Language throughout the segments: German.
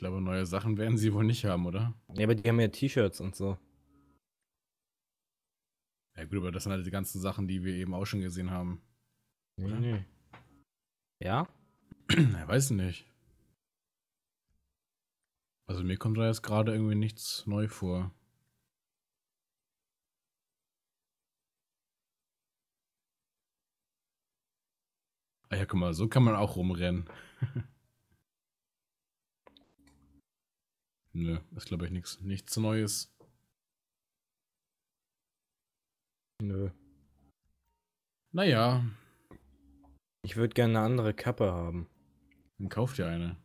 glaube, neue Sachen werden sie wohl nicht haben, oder? Ja, aber die haben ja T-Shirts und so. Ja gut, aber das sind halt die ganzen Sachen, die wir eben auch schon gesehen haben. Nee, Oder? nee. Ja? Ich weiß nicht. Also mir kommt da jetzt gerade irgendwie nichts neu vor. Ah ja, guck mal, so kann man auch rumrennen. Nö, ist glaube ich nichts nichts Neues. Nö. Naja, Ich würde gerne eine andere Kappe haben. dann kauft ihr eine.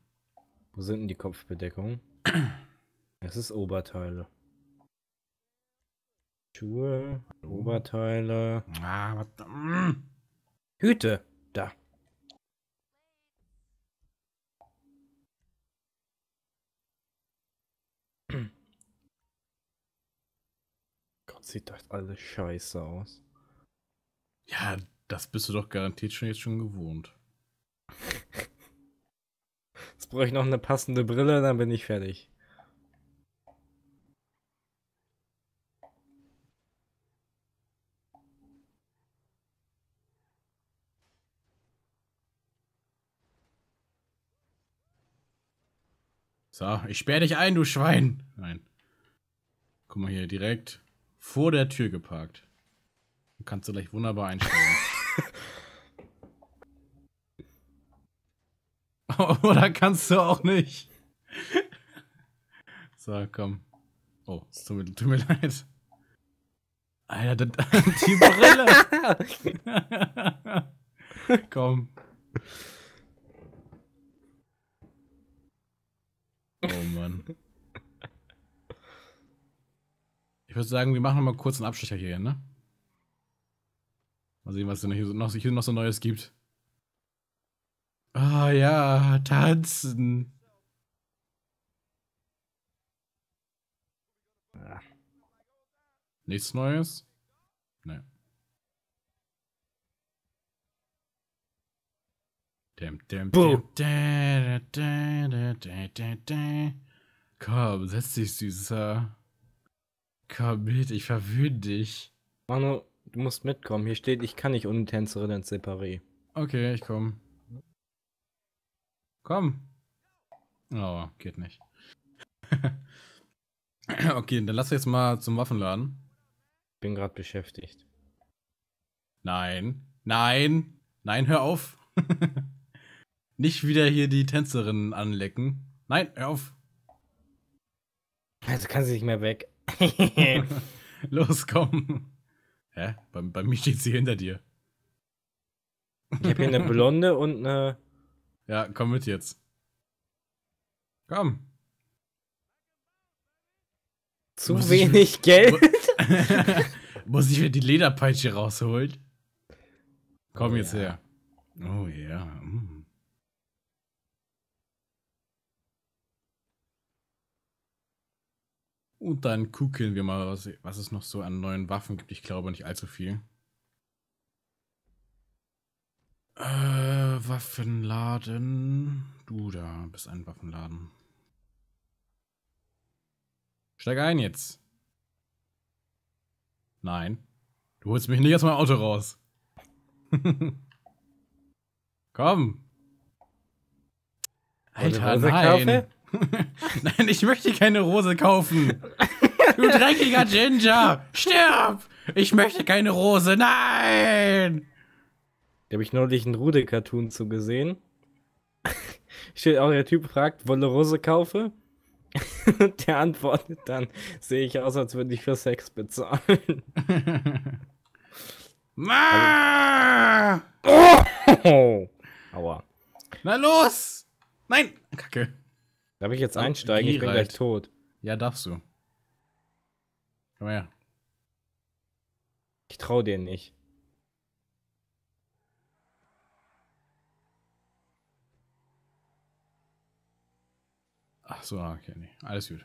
Wo sind denn die Kopfbedeckungen? Es ist Oberteile. Schuhe, Oberteile. Ah, was da? Mm. Hüte! Da. Sieht das alles scheiße aus. Ja, das bist du doch garantiert schon jetzt schon gewohnt. Jetzt brauche ich noch eine passende Brille, dann bin ich fertig. So, ich sperr dich ein, du Schwein. Nein. Guck mal hier, direkt vor der Tür geparkt. Du kannst du gleich wunderbar einsteigen. Oder kannst du auch nicht? So, komm. Oh, es tut mir, tut mir leid. Alter, das, die Brille. komm. Oh Mann. Ich würde sagen, wir machen mal kurz einen Abstecher hier, ne? Mal sehen, was es hier noch, hier noch so Neues gibt. Ah ja, tanzen. Ja. Nichts Neues? Ne. Dim, dim, Boom. da. Komm, setz dich, Süßer. Komm mit, ich verwöhne dich. Manu, du musst mitkommen. Hier steht, ich kann nicht ohne Tänzerin ins Separé. Okay, ich komm. Komm. Oh, geht nicht. okay, dann lass jetzt mal zum Waffenladen. Bin gerade beschäftigt. Nein. Nein. Nein, hör auf. Nicht wieder hier die Tänzerin anlecken. Nein, hör auf. Also kann sie nicht mehr weg. Los, komm. Hä? Bei, bei mir steht sie hinter dir. Ich habe hier eine Blonde und eine. Ja, komm mit jetzt. Komm. Zu Muss ich- wenig Geld. Muss ich mir die Lederpeitsche rausholen? Komm Oh jetzt ja. her. Oh ja. mm. Und dann gucken wir mal, was, was es noch so an neuen Waffen gibt. Ich glaube nicht allzu viel. Äh, Waffenladen. Du da bist ein Waffenladen. Steig ein jetzt. Nein. Du holst mich nicht aus meinem Auto raus. Komm. Alter, nein. nein, ich möchte keine Rose kaufen. Du dreckiger Ginger. Stirb. Ich möchte keine Rose. Nein. Da habe ich neulich einen Rude-Cartoon zu gesehen. Steht auch, der Typ fragt, wolle Rose kaufe? Und der antwortet dann, sehe ich aus, als würde ich für Sex bezahlen. Ma! Oh. Aua. Na los. Nein. Kacke. Darf ich jetzt Oh, einsteigen? Ich bin gleich tot. Ja, darfst du. Komm her. Ich trau dir nicht. Ach so, okay, nee. Alles gut.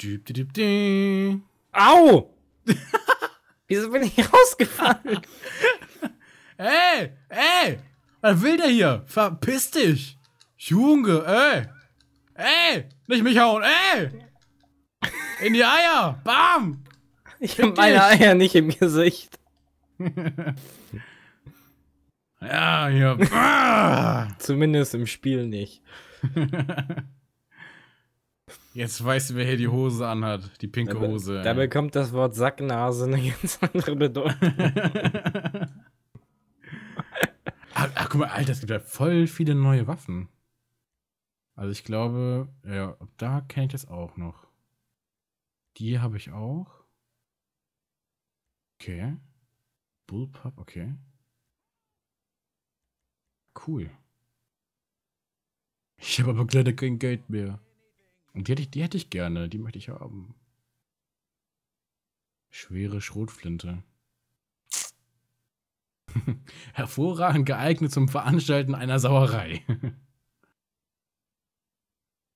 Düb, düb, düb. Au! Wieso bin ich rausgefallen? Ey, ey! Was will der hier? Verpiss dich! Junge, ey! Ey! Nicht mich hauen, ey! In die Eier! Bam! Ich hab meine Eier nicht im Gesicht. ja, hier. Ah! Zumindest im Spiel nicht. Jetzt weißt du, wer hier die Hose anhat. Die pinke Da, Hose. da ey. bekommt das Wort Sacknase eine ganz andere Bedeutung. ach, ach, guck mal, Alter, es gibt ja voll viele neue Waffen. Also ich glaube, ja, da kenne ich das auch noch. Die habe ich auch. Okay. Bullpup, okay. Cool. Ich habe aber leider kein Geld mehr. Und die hätte ich, die hätte ich gerne, die möchte ich haben. Schwere Schrotflinte. Hervorragend geeignet zum Veranstalten einer Sauerei.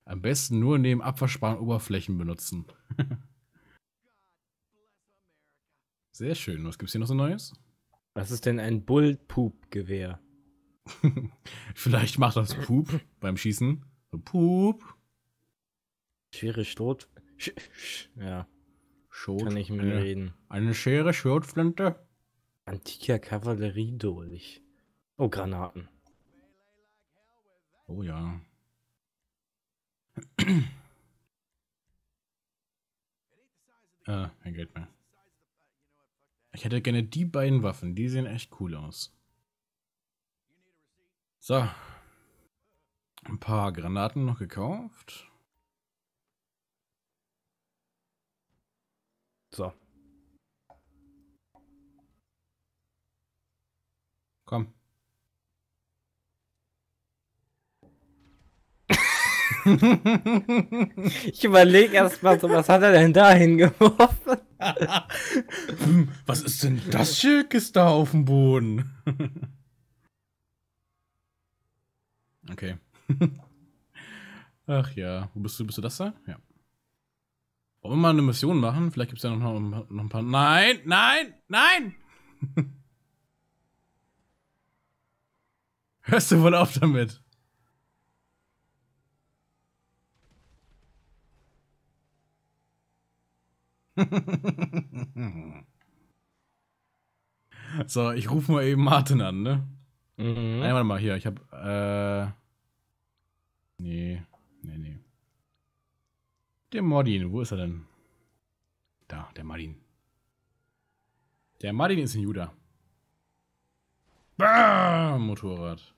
Am besten nur neben abwaschbaren Oberflächen benutzen. Sehr schön. Was gibt's hier noch so Neues? Was ist denn ein Bullpup-Gewehr? Vielleicht macht das Pup beim Schießen. So Pup. Schwere Stot. Sch sch ja, Schrot. kann ich mir eine, reden. eine Schere, Schrotflinte. Antiker Kavalleriedolch. Oh, Granaten. Oh ja. Äh, kein Geld mehr. Ich hätte gerne die beiden Waffen. Die sehen echt cool aus. So. Ein paar Granaten noch gekauft. So. Komm. Ich überlege erstmal so, was hat er denn da hingeworfen? Hm, Was ist denn das Schickes da auf dem Boden? okay. Ach ja. Wo bist du? Bist du das da? Ja. Wollen wir mal eine Mission machen? Vielleicht gibt es ja noch, noch, noch ein paar. Nein! Nein! Nein! Hörst du wohl auf damit? So, ich rufe mal eben Martin an, ne? Mhm. Nein, warte mal, hier, ich hab, äh. Nee, nee, nee. Der Mordin, wo ist er denn? Da, der Martin. Der Martin ist ein Judah. Bam! Motorrad.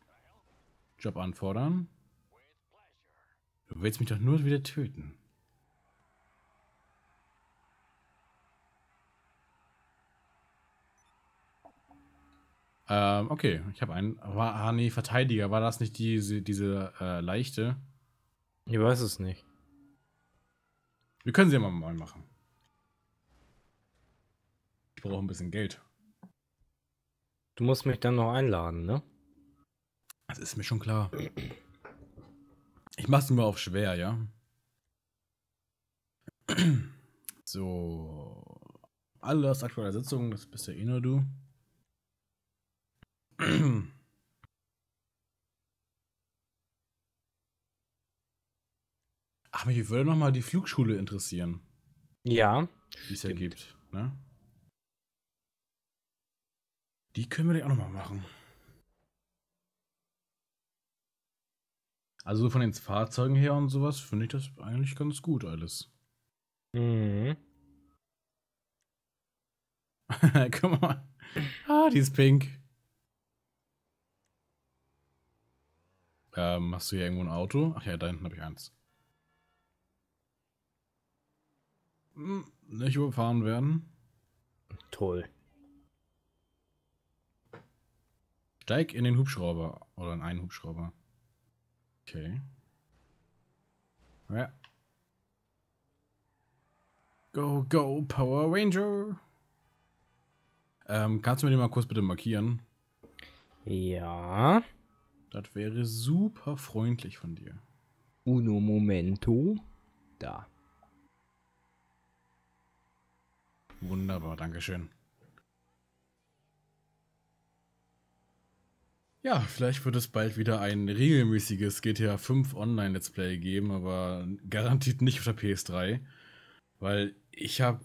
Job anfordern. Du willst mich doch nur wieder töten. Ähm, okay, ich habe einen. War, ah, nee, Verteidiger. War das nicht diese, diese äh, leichte? Ich weiß es nicht. Wir können sie ja mal machen. Ich brauche ein bisschen Geld. Du musst mich dann noch einladen, ne? Das ist mir schon klar. Ich mach's nur auf schwer, ja? So. Alles aktuelle Sitzung, das bist ja eh nur du. Ach, mich würde noch mal die Flugschule interessieren, Ja. die es ja gibt, ne? Die können wir auch noch mal machen. Also von den Fahrzeugen her und sowas finde ich das eigentlich ganz gut alles. Mhm. Guck mal. Ah, die ist pink. Ähm, hast du hier irgendwo ein Auto? Ach ja, da hinten habe ich eins. Hm, nicht überfahren werden. Toll. Steig in den Hubschrauber. Oder in einen Hubschrauber. Okay. Ja. Go, go, Power Ranger. Ähm, kannst du mir den mal kurz bitte markieren? Ja. Das wäre super freundlich von dir. Uno momento. Da. Wunderbar, Dankeschön. Ja, vielleicht wird es bald wieder ein regelmäßiges GTA 5 Online Let's Play geben, aber garantiert nicht auf der PS3. Weil ich habe,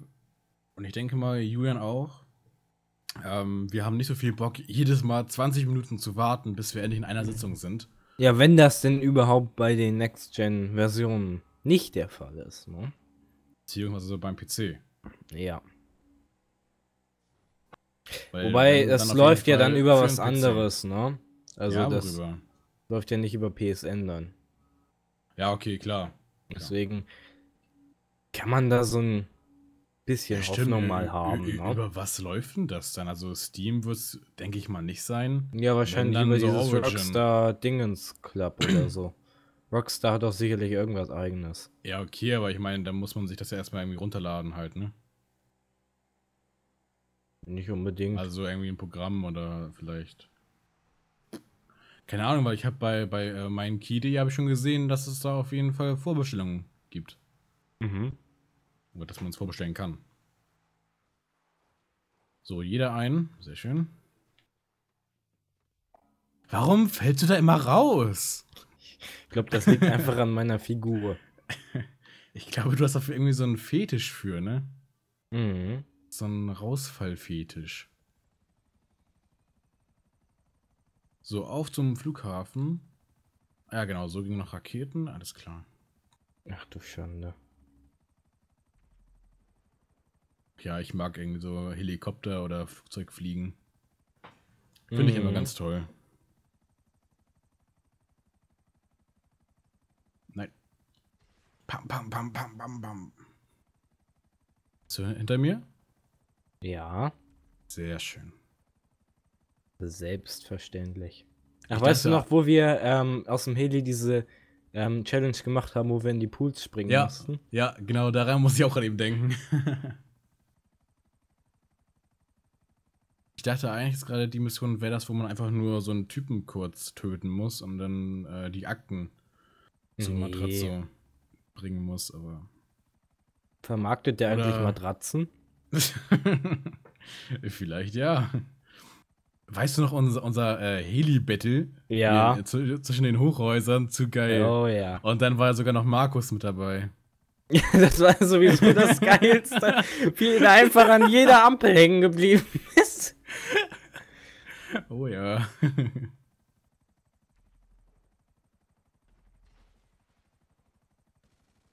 und ich denke mal, Julian auch, ähm, wir haben nicht so viel Bock, jedes Mal 20 Minuten zu warten, bis wir endlich in einer Sitzung sind. Ja, wenn das denn überhaupt bei den Next-Gen-Versionen nicht der Fall ist, ne? Beziehungsweise so beim PC. Ja. Weil Wobei, auf läuft ja dann über was anderes, ne? Also ja, das worüber? läuft ja nicht über PSN dann. Ja, okay, klar. Deswegen kann man da so ein bisschen Hoffnung mal haben, ne? Über was läuft denn das dann? Also Steam wird es, denke ich mal, nicht sein. Ja, wahrscheinlich dann über so dieses Origin. Rockstar Dingens Club oder so. Rockstar hat doch sicherlich irgendwas eigenes. Ja, okay, aber ich meine, da muss man sich das ja erstmal irgendwie runterladen halt, ne? Nicht unbedingt. Also irgendwie ein Programm oder vielleicht. Keine Ahnung, weil ich habe bei, bei äh, meinen Key.de habe ich schon gesehen, dass es da auf jeden Fall Vorbestellungen gibt. mhm. Oder dass man es vorbestellen kann. So, jeder ein. Sehr schön. Warum fällst du da immer raus? Ich glaube, das liegt einfach an meiner Figur. Ich glaube, du hast dafür irgendwie so einen Fetisch für, ne? Mhm. So einen Rausfallfetisch. So, auf zum Flughafen. Ja, genau, so gingen noch Raketen. Alles klar. Ach du Schande. Ja, ich mag irgendwie so Helikopter oder Flugzeugfliegen. Finde ich immer Mhm. ganz toll. Nein. Pam, pam, pam, pam, pam, pam. So, hinter mir? Ja, Sehr schön. selbstverständlich. Ach, Ich weißt du noch, wo wir ähm, aus dem Heli diese ähm, Challenge gemacht haben, wo wir in die Pools springen Ja, mussten? ja, genau, daran muss ich auch gerade eben denken. ich dachte eigentlich ist gerade die Mission wäre das, wo man einfach nur so einen Typen kurz töten muss und dann äh, die Akten zur Nee. Matratze bringen muss, aber. Vermarktet der eigentlich Oder- Matratzen? Vielleicht ja. Weißt du noch unser, unser äh, Heli-Battle? Ja. Hier, zu, zwischen den Hochhäusern, zu geil. Oh ja. Und dann war sogar noch Markus mit dabei. das war sowieso das Geilste. Wie er einfach an jeder Ampel hängen geblieben. Oh ja.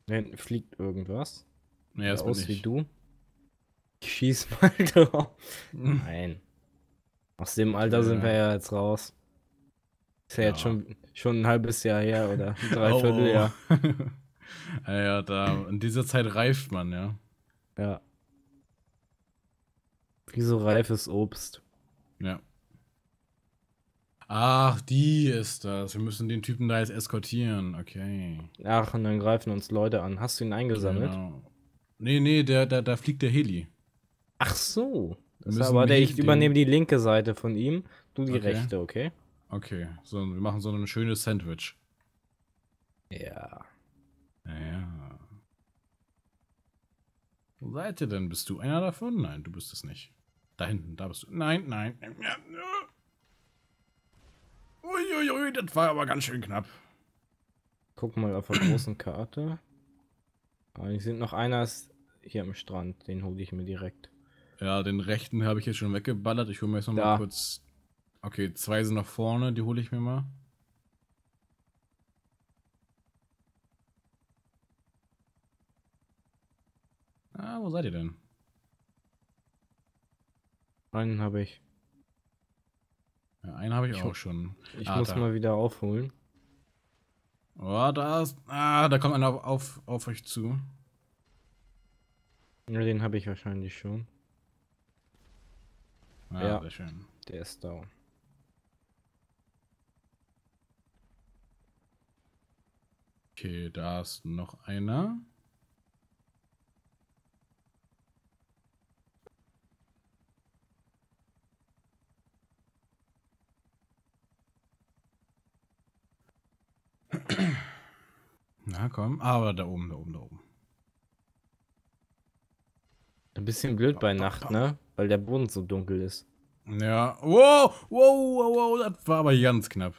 Da hinten fliegt irgendwas. naja, das aus wie du. Ich schieß mal drauf. Nein. Aus dem Alter sind Ja. wir ja jetzt raus. Ist ja, jetzt Ja. schon, schon ein halbes Jahr her oder ein Dreivierteljahr. ja, ja, da, in dieser Zeit reift man, ja. Ja. Wie so reifes Obst. Ja. Ach, die ist das. Wir müssen den Typen da jetzt eskortieren. Okay. Ach, und dann greifen uns Leute an. Hast du ihn eingesammelt? Genau. Nee, nee, der, der, da fliegt der Heli. Ach so. Das aber der, ich übernehme die linke Seite von ihm, du die Okay. rechte, okay? Okay, so, wir machen so ein schönes Sandwich. Ja. Ja, ja. Wo seid ihr denn? Bist du einer davon? Nein, du bist es nicht. Da hinten, da bist du. Nein, nein. Uiuiui, das war aber ganz schön knapp. Guck mal auf der großen Karte. Ah, hier sind noch einer ist hier am Strand, den hole ich mir direkt. Ja, den rechten habe ich jetzt schon weggeballert. Ich hole mir jetzt noch mal Da. kurz. Okay, zwei sind noch vorne, die hole ich mir mal. Ah, wo seid ihr denn? Einen habe ich. Ja, einen habe ich, Ich auch ho- schon. Ich Ah, muss da. mal wieder aufholen. Oh, da ist. Ah, da kommt einer auf, auf, auf euch zu. Ja, den habe ich wahrscheinlich schon. Ah, Ja. sehr schön. Der ist down. Okay, da ist noch einer. Na komm, aber da oben, da oben, da oben. Ein bisschen blöd bei Nacht, ne? Weil der Boden so dunkel ist. Ja. Wow, wow, wow, wow, das war aber ganz knapp.